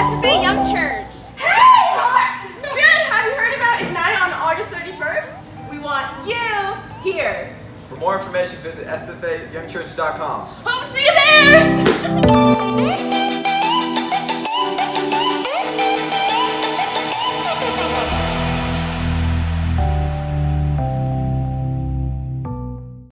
SFA Young Church. Hey, Good, have you heard about Ignite on August 31st? We want you here. For more information, visit sfayoungchurch.com. Hope to see you there!